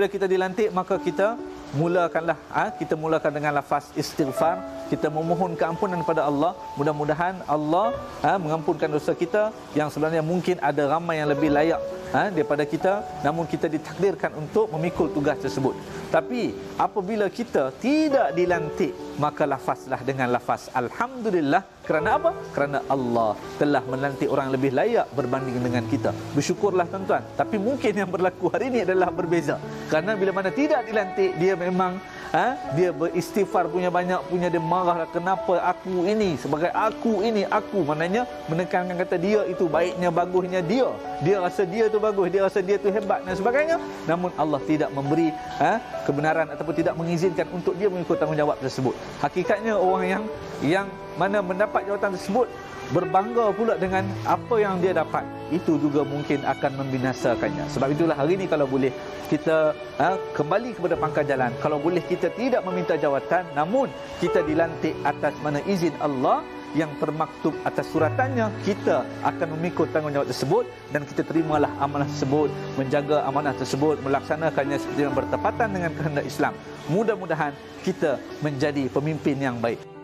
apabila kita dilantik maka kita mulakanlah ha? kita mulakan dengan lafaz istighfar. Kita memohon keampunan kepada Allah. Mudah-mudahan Allah ha, mengampunkan dosa kita yang sebenarnya mungkin ada ramai yang lebih layak ha, daripada kita. Namun kita ditakdirkan untuk memikul tugas tersebut. Tapi apabila kita tidak dilantik maka lafazlah dengan lafaz alhamdulillah. Kerana apa? Kerana Allah telah melantik orang yang lebih layak berbanding dengan kita. Bersyukurlah tuan-tuan. Tapi mungkin yang berlaku hari ini adalah berbeza. Kerana bila mana tidak dilantik dia memang ha, dia beristighfar punya banyak punya dia marah kenapa aku ini? Sebagai aku ini aku. Maknanya menekankan kata dia itu baiknya bagusnya dia. Dia rasa dia tu bagus dia rasa dia tu hebat dan sebagainya. Namun Allah tidak memberi ha, kebenaran ataupun tidak mengizinkan untuk dia mengikut tanggungjawab tersebut. Hakikatnya orang yang yang mana mendapat jawatan tersebut berbangga pula dengan apa yang dia dapat. Itu juga mungkin akan membinasakannya. Sebab itulah hari ini kalau boleh kita ha, kembali kepada pangkal jalan. Kalau boleh kita tidak meminta jawatan namun kita dilantik atas mana izin Allah yang termaktub atas suratannya kita akan memikul tanggungjawab tersebut dan kita terimalah amanah tersebut menjaga amanah tersebut melaksanakannya seperti yang bertepatan dengan kehendak Islam. Mudah-mudahan kita menjadi pemimpin yang baik